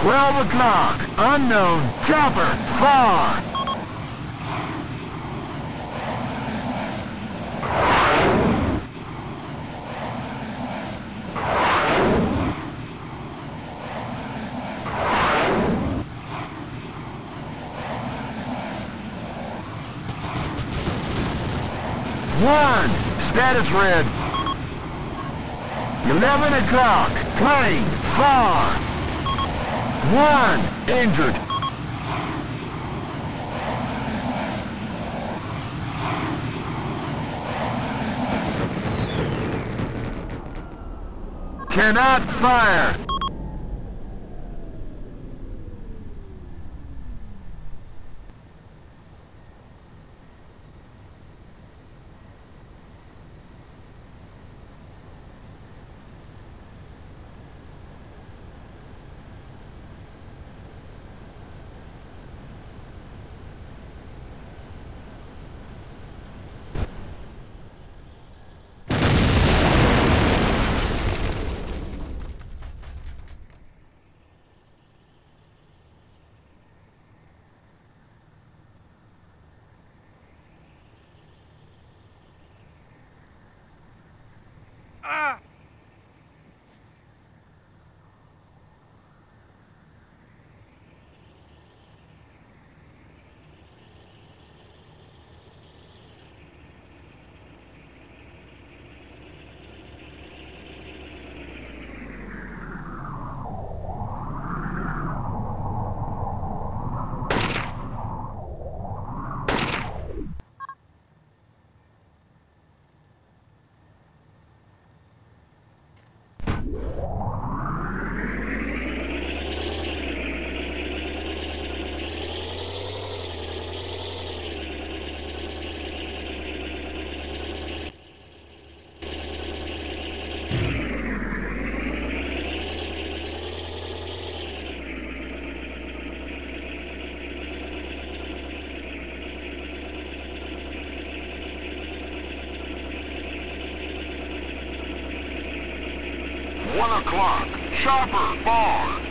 12 o'clock. Unknown. Chopper. Far. One. Status red. 11 o'clock. Plane. Far. One. Injured. Cannot fire. Ah! One o'clock. Chopper, bar.